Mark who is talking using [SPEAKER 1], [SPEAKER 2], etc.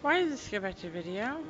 [SPEAKER 1] Why did this go back to video?